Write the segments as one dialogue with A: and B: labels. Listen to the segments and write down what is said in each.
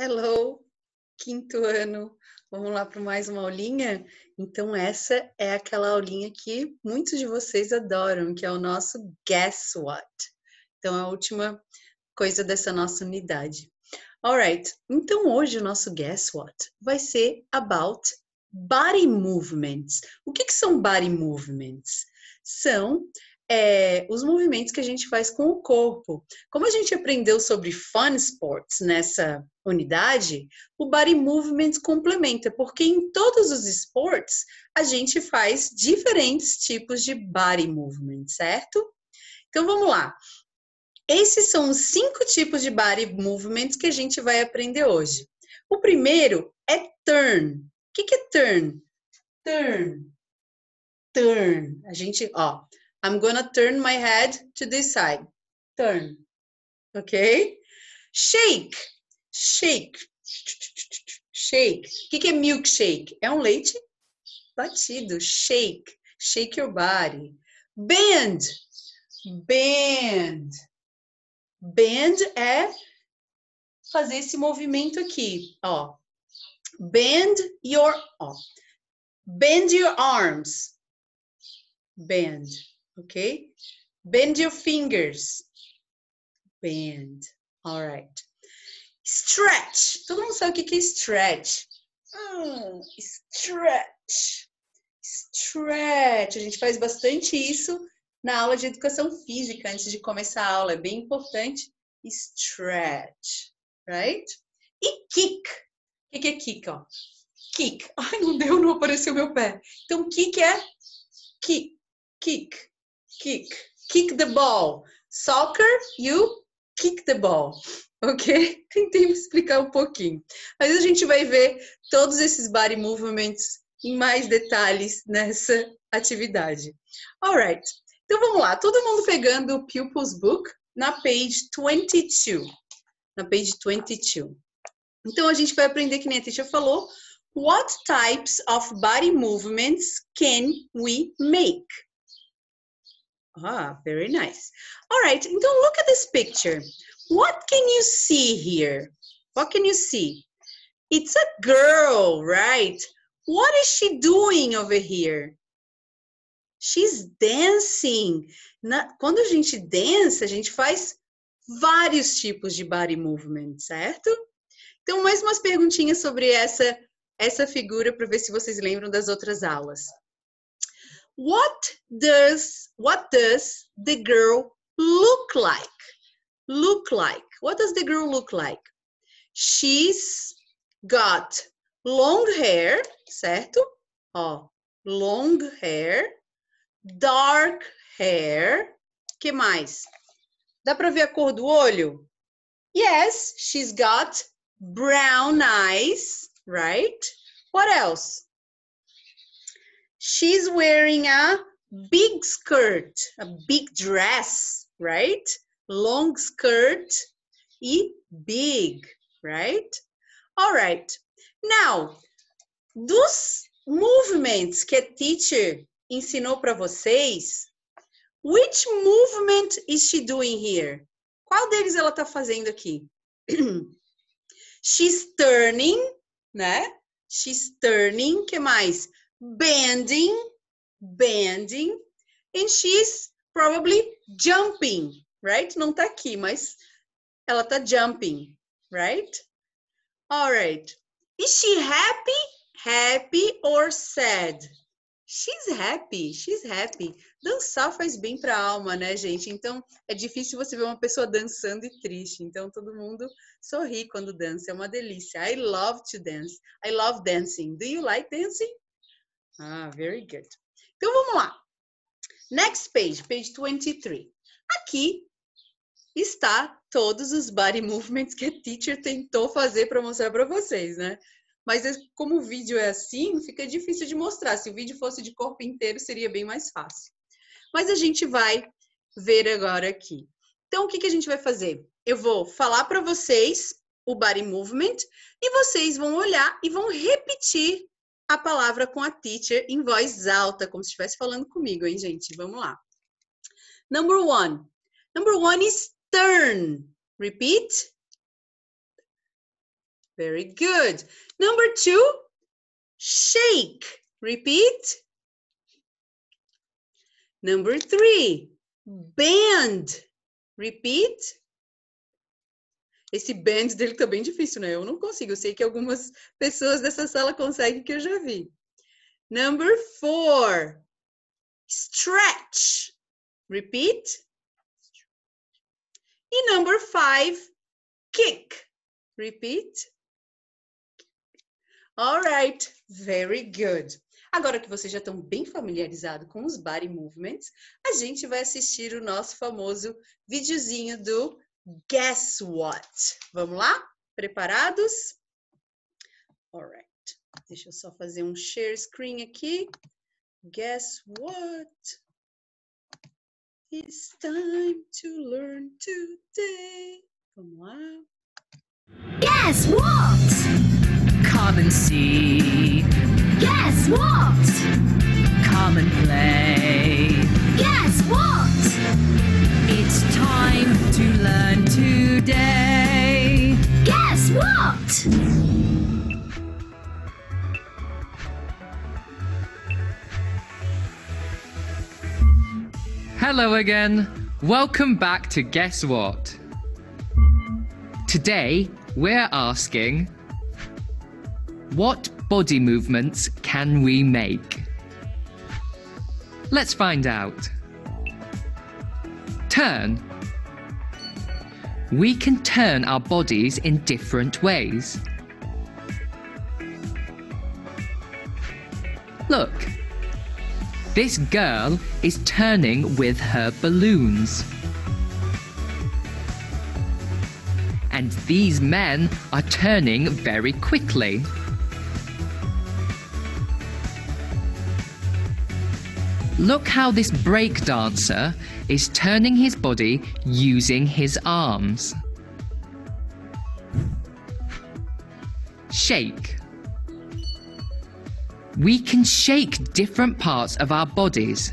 A: Hello, quinto ano. Vamos lá para mais uma aulinha? Então, essa é aquela aulinha que muitos de vocês adoram, que é o nosso Guess What. Então, a última coisa dessa nossa unidade. Alright, então hoje o nosso Guess What vai ser about body movements. O que, que são body movements? São é, os movimentos que a gente faz com o corpo. Como a gente aprendeu sobre fun sports nessa unidade, o body movement complementa, porque em todos os esportes a gente faz diferentes tipos de body movement, certo? Então vamos lá. Esses são os cinco tipos de body movements que a gente vai aprender hoje. O primeiro é turn. O que é turn? Turn. Turn. A gente, ó, I'm gonna turn my head to this side. Turn. Ok? Shake. Shake. Shake. O que, que é milkshake? É um leite batido. Shake. Shake your body. Bend. Bend. Bend é fazer esse movimento aqui, ó. Bend your, ó. Bend your arms. Bend ok? Bend your fingers. Bend. All right. Stretch. Todo mundo sabe o que é stretch. Hum, stretch. Stretch. A gente faz bastante isso na aula de educação física antes de começar a aula. É bem importante. Stretch. Right? E kick. O que é kick? Ó? Kick. Ai, não deu, não apareceu meu pé. Então, kick é kick. Kick kick. Kick the ball. Soccer, you kick the ball. Ok? Tentei me explicar um pouquinho. Mas a gente vai ver todos esses body movements em mais detalhes nessa atividade. Alright. Então vamos lá. Todo mundo pegando o Pupils Book na page 22. Na page 22. Então a gente vai aprender que nem a teacher falou. What types of body movements can we make? Ah, very nice. All right, então look at this picture. What can you see here? What can you see? It's a girl, right? What is she doing over here? She's dancing. Na, quando a gente dança, a gente faz vários tipos de body movement, certo? Então, mais umas perguntinhas sobre essa, essa figura para ver se vocês lembram das outras aulas. What does what does the girl look like? Look like. What does the girl look like? She's got long hair, certo? Ó, long hair, dark hair. Que mais? Dá para ver a cor do olho? Yes, she's got brown eyes, right? What else? She's wearing a big skirt, a big dress, right? Long skirt e big, right? All right. Now, dos movements que a teacher ensinou para vocês, which movement is she doing here? Qual deles ela está fazendo aqui? She's turning, né? She's turning, que mais? Bending, bending, and she's probably jumping, right? Não tá aqui, mas ela tá jumping, right? All right. Is she happy, happy or sad? She's happy, she's happy. Dançar faz bem para a alma, né, gente? Então é difícil você ver uma pessoa dançando e triste. Então todo mundo sorri quando dança, é uma delícia. I love to dance. I love dancing. Do you like dancing? Ah, very good. Então vamos lá. Next page, page 23. Aqui está todos os body movements que a teacher tentou fazer para mostrar para vocês, né? Mas é, como o vídeo é assim, fica difícil de mostrar. Se o vídeo fosse de corpo inteiro, seria bem mais fácil. Mas a gente vai ver agora aqui. Então, o que, que a gente vai fazer? Eu vou falar para vocês o body movement e vocês vão olhar e vão repetir a palavra com a teacher em voz alta, como se estivesse falando comigo, hein, gente? Vamos lá. Number one. Number one is turn. Repeat. Very good. Number two, shake. Repeat. Number three, bend. Repeat. Esse bend dele tá bem difícil, né? Eu não consigo. Eu sei que algumas pessoas dessa sala conseguem, que eu já vi. Number four, stretch. Repeat. E number five, kick. Repeat. All right, very good. Agora que vocês já estão bem familiarizados com os body movements, a gente vai assistir o nosso famoso videozinho do Guess What. Vamos lá? Preparados? All right. Deixa eu só fazer um share screen aqui. Guess what? It's time to learn today. Vamos lá.
B: Guess what?
C: Come and see.
B: Guess what?
C: Come and play.
B: Guess
C: today.
B: Guess what?
D: Hello again. Welcome back to Guess What? Today, we're asking What body movements can we make? Let's find out. Turn. We can turn our bodies in different ways. Look. This girl is turning with her balloons. And these men are turning very quickly. Look how this break dancer is turning his body using his arms. Shake. We can shake different parts of our bodies.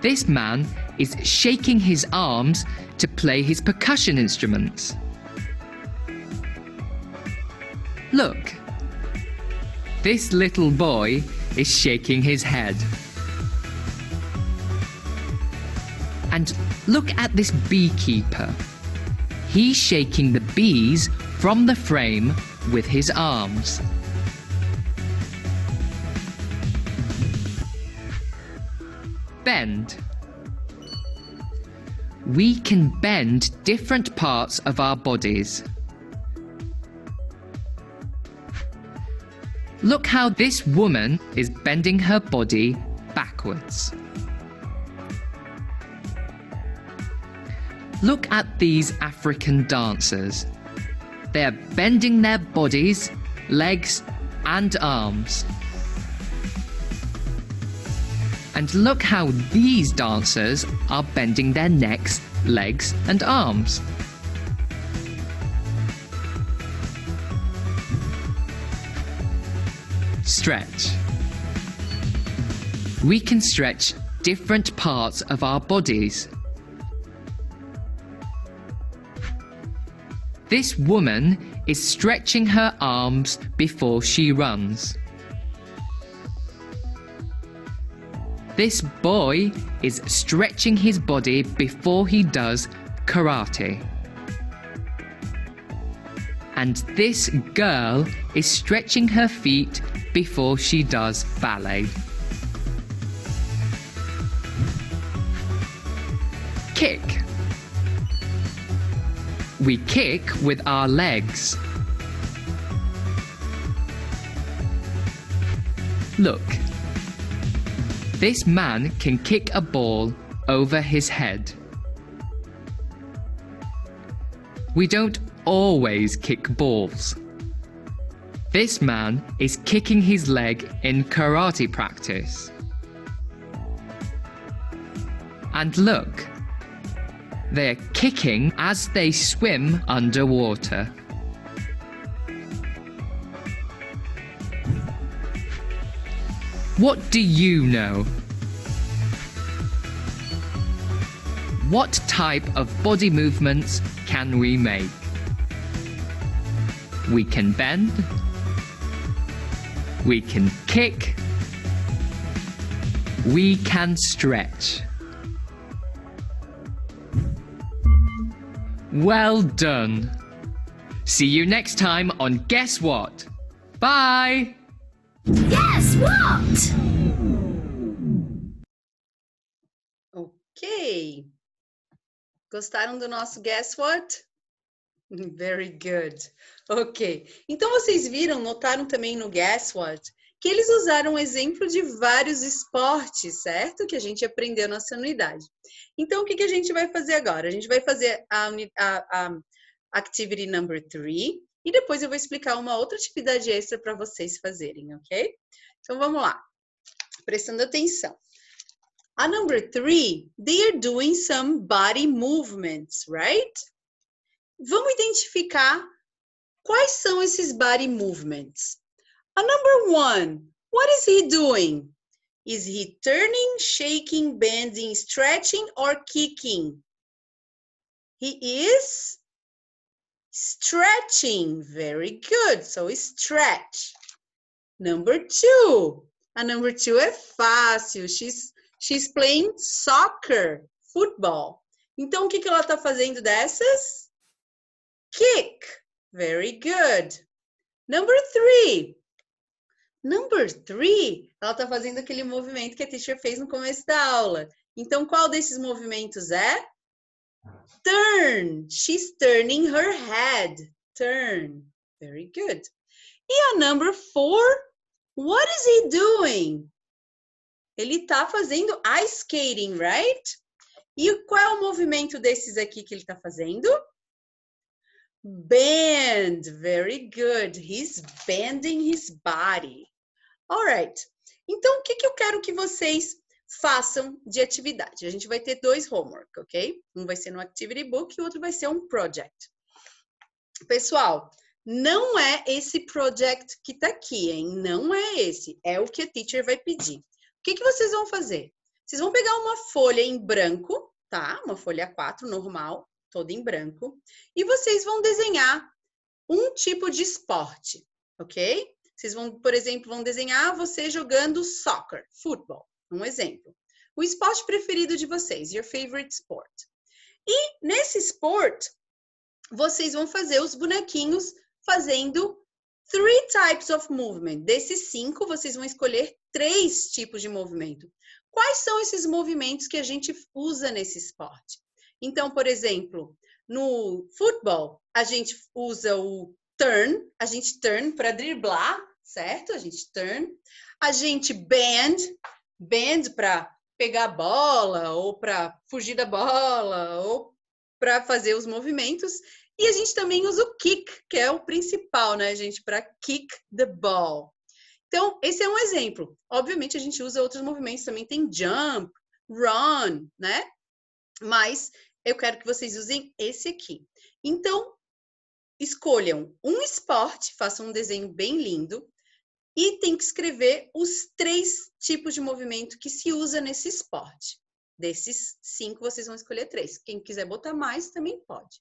D: This man is shaking his arms to play his percussion instruments. Look. This little boy is shaking his head. And look at this beekeeper. He's shaking the bees from the frame with his arms. Bend. We can bend different parts of our bodies. Look how this woman is bending her body backwards. Look at these African dancers. They are bending their bodies, legs, and arms. And look how these dancers are bending their necks, legs, and arms. Stretch. We can stretch different parts of our bodies. This woman is stretching her arms before she runs. This boy is stretching his body before he does karate. And this girl is stretching her feet before she does ballet. Kick. We kick with our legs. Look. This man can kick a ball over his head. We don't always kick balls. This man is kicking his leg in karate practice. And look, they're kicking as they swim underwater. What do you know? what type of body movements can we make? We can bend. We can kick. We can stretch. Well done. See you next time on Guess What? Bye!
B: Guess what?
A: Ok. Gostaram do nosso Guess What? Very good. Ok. Então vocês viram, notaram também no Guess What que eles usaram um exemplo de vários esportes, certo? Que a gente aprendeu nessa unidade. Então, o que, que a gente vai fazer agora? A gente vai fazer a, a, a activity number three e depois eu vou explicar uma outra atividade extra para vocês fazerem, ok? Então, vamos lá. Prestando atenção. A number three, they are doing some body movements, right? Vamos identificar quais são esses body movements. A number one, what is he doing? Is he turning, shaking, bending, stretching, or kicking? He is stretching. Very good. So stretch. Number two. A number two é fácil. She's, she's playing soccer, football. Então, o que, que ela está fazendo dessas? Kick. Very good. Number three. Number three, ela está fazendo aquele movimento que a teacher fez no começo da aula. Então, qual desses movimentos é? Turn. She's turning her head. Turn. Very good. E a number four, what is he doing? Ele está fazendo ice skating, right? E qual é o movimento desses aqui que ele está fazendo? Bend. Very good. He's bending his body. Alright. Então, o que, que eu quero que vocês façam de atividade? A gente vai ter dois homework, ok? Um vai ser no Activity Book e o outro vai ser um project. Pessoal, não é esse project que tá aqui, hein? Não é esse. É o que a teacher vai pedir. O que, que vocês vão fazer? Vocês vão pegar uma folha em branco, tá? Uma folha 4 normal, toda em branco. E vocês vão desenhar um tipo de esporte, ok? Vocês vão, por exemplo, vão desenhar você jogando soccer, futebol, um exemplo. O esporte preferido de vocês, your favorite sport. E nesse sport, vocês vão fazer os bonequinhos fazendo three types of movement. Desses cinco, vocês vão escolher três tipos de movimento. Quais são esses movimentos que a gente usa nesse esporte? Então, por exemplo, no futebol, a gente usa o turn, a gente turn para driblar, certo? A gente turn. A gente bend, bend para pegar a bola ou para fugir da bola ou para fazer os movimentos. E a gente também usa o kick, que é o principal, né, gente, para kick the ball. Então, esse é um exemplo. Obviamente, a gente usa outros movimentos também, tem jump, run, né? Mas eu quero que vocês usem esse aqui. Então, escolham um esporte, façam um desenho bem lindo e tem que escrever os três tipos de movimento que se usa nesse esporte. Desses cinco, vocês vão escolher três. Quem quiser botar mais, também pode.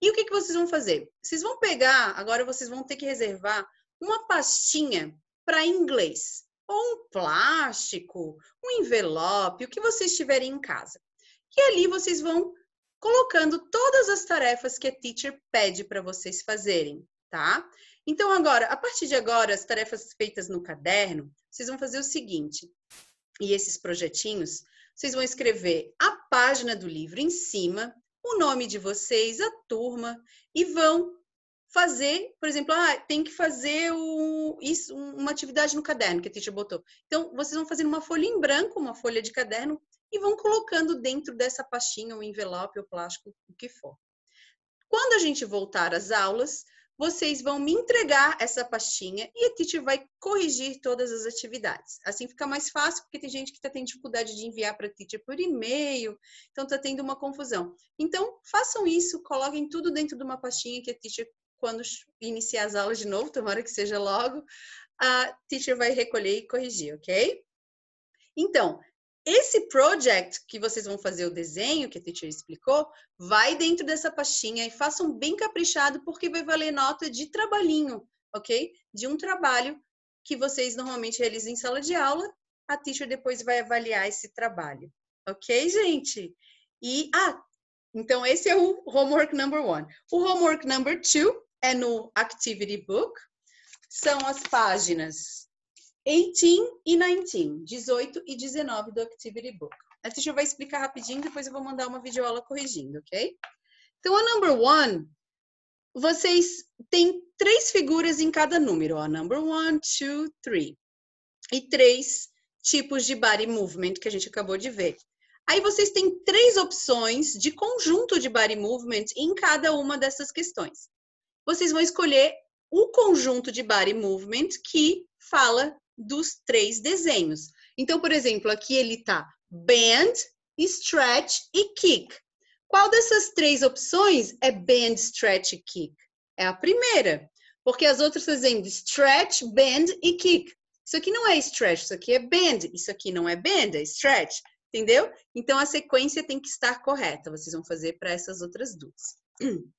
A: E o que, que vocês vão fazer? Vocês vão pegar, agora vocês vão ter que reservar uma pastinha para inglês. Ou um plástico, um envelope, o que vocês tiverem em casa. E ali vocês vão colocando todas as tarefas que a teacher pede para vocês fazerem, tá? Então, agora, a partir de agora, as tarefas feitas no caderno, vocês vão fazer o seguinte, e esses projetinhos, vocês vão escrever a página do livro em cima, o nome de vocês, a turma, e vão fazer, por exemplo, ah, tem que fazer o, isso, uma atividade no caderno que a teacher botou. Então, vocês vão fazer uma folha em branco, uma folha de caderno, e vão colocando dentro dessa pastinha, o envelope, o plástico, o que for. Quando a gente voltar às aulas, vocês vão me entregar essa pastinha e a teacher vai corrigir todas as atividades. Assim fica mais fácil, porque tem gente que está tendo dificuldade de enviar para a teacher por e-mail, então está tendo uma confusão. Então, façam isso, coloquem tudo dentro de uma pastinha que a teacher, quando iniciar as aulas de novo, tomara que seja logo, a teacher vai recolher e corrigir, ok? Então, esse project que vocês vão fazer o desenho, que a teacher explicou, vai dentro dessa pastinha e façam bem caprichado, porque vai valer nota de trabalhinho, ok? De um trabalho que vocês normalmente realizam em sala de aula, a teacher depois vai avaliar esse trabalho, ok, gente? E, ah, então esse é o homework number one. O homework number two é no activity book, são as páginas 18 e 19, 18 e 19 do Activity Book. A teacher vai explicar rapidinho, depois eu vou mandar uma videoaula corrigindo, ok? Então, a number one, vocês têm três figuras em cada número, ó. Number one, two, three. E três tipos de body movement que a gente acabou de ver. Aí vocês têm três opções de conjunto de body movement em cada uma dessas questões. Vocês vão escolher o conjunto de body movement que fala dos três desenhos. Então, por exemplo, aqui ele tá bend, stretch e kick. Qual dessas três opções é bend, stretch e kick? É a primeira, porque as outras fazem stretch, bend e kick. Isso aqui não é stretch, isso aqui é bend, isso aqui não é bend, é stretch, entendeu? Então a sequência tem que estar correta. Vocês vão fazer para essas outras duas.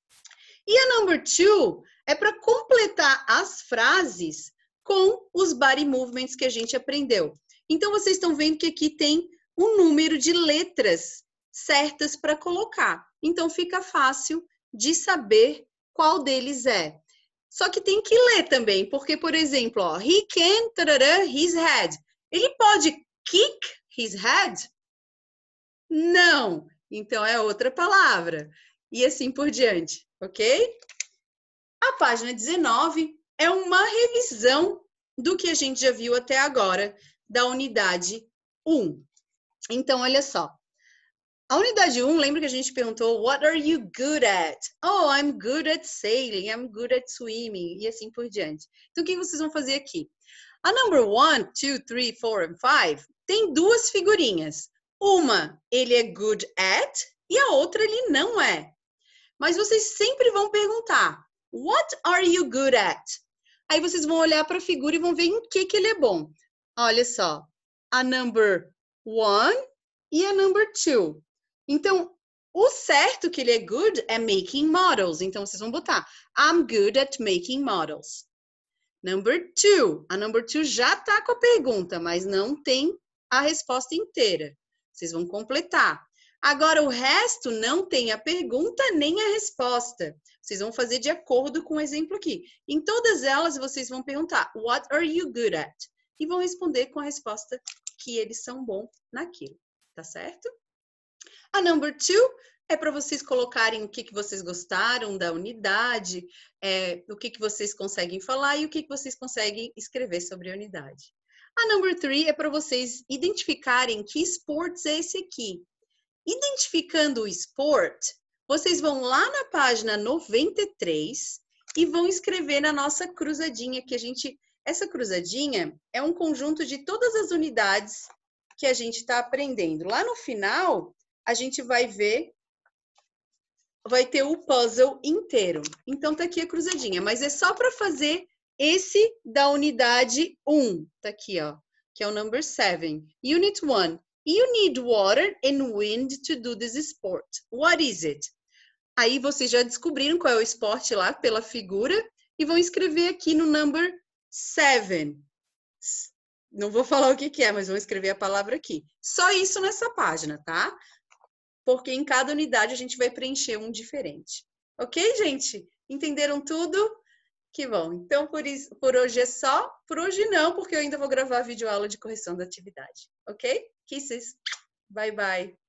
A: E a number two é para completar as frases com os body movements que a gente aprendeu. Então, vocês estão vendo que aqui tem um número de letras certas para colocar. Então, fica fácil de saber qual deles é. Só que tem que ler também, porque, por exemplo, ó, he can tarará, his head. Ele pode kick his head? Não. Então, é outra palavra. E assim por diante, ok? A página 19 é uma revisão do que a gente já viu até agora da unidade 1. Então, olha só. A unidade 1, lembra que a gente perguntou What are you good at? Oh, I'm good at sailing, I'm good at swimming, e assim por diante. Então, o que vocês vão fazer aqui? A number 1, 2, 3, 4 e 5 tem duas figurinhas. Uma, ele é good at, e a outra, ele não é. Mas vocês sempre vão perguntar What are you good at? Aí vocês vão olhar para a figura e vão ver em que, que ele é bom. Olha só, a number one e a number two. Então, o certo que ele é good é making models. Então, vocês vão botar I'm good at making models. Number two. A number two já tá com a pergunta, mas não tem a resposta inteira. Vocês vão completar. Agora, o resto não tem a pergunta nem a resposta. Vocês vão fazer de acordo com o exemplo aqui. Em todas elas, vocês vão perguntar: What are you good at? E vão responder com a resposta que eles são bons naquilo. Tá certo? A number two é para vocês colocarem o que, que vocês gostaram da unidade, é, o que, que vocês conseguem falar e o que, que vocês conseguem escrever sobre a unidade. A number three é para vocês identificarem que esportes é esse aqui. Identificando o sport, vocês vão lá na página 93 e vão escrever na nossa cruzadinha que a gente essa cruzadinha é um conjunto de todas as unidades que a gente está aprendendo. Lá no final, a gente vai ver, vai ter o puzzle inteiro. Então, tá aqui a cruzadinha, mas é só para fazer esse da unidade 1. Tá aqui, ó, que é o number 7. Unit 1. You need water and wind to do this sport. What is it? Aí vocês já descobriram qual é o esporte lá pela figura e vão escrever aqui no number seven. Não vou falar o que, que é, mas vou escrever a palavra aqui. Só isso nessa página, tá? Porque em cada unidade a gente vai preencher um diferente. Ok, gente? Entenderam tudo? Que bom. Então, por, isso, por hoje é só. Por hoje não, porque eu ainda vou gravar vídeo aula de correção da atividade. Ok? Kisses. Bye, bye.